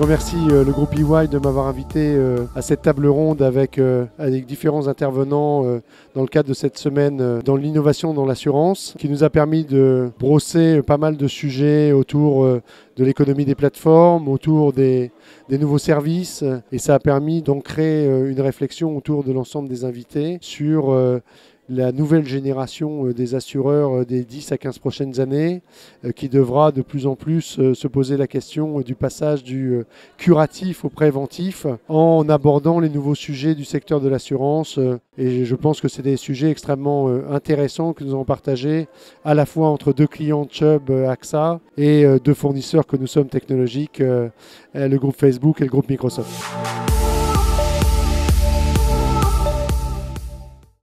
Je remercie le groupe EY de m'avoir invité à cette table ronde avec, avec différents intervenants dans le cadre de cette semaine dans l'innovation dans l'assurance, qui nous a permis de brosser pas mal de sujets autour de l'économie des plateformes, autour des, des, nouveaux services. Et ça a permis d'ancrer une réflexion autour de l'ensemble des invités sur la nouvelle génération euh, des assureurs euh, des 10 à 15 prochaines années, euh, qui devra de plus en plus se poser la question du passage du curatif au préventif en abordant les nouveaux sujets du secteur de l'assurance. Et je pense que c'est des sujets extrêmement intéressants que nous avons partagés à la fois entre deux clients Chubb, AXA et deux fournisseurs que nous sommes technologiques, le groupe Facebook et le groupe Microsoft.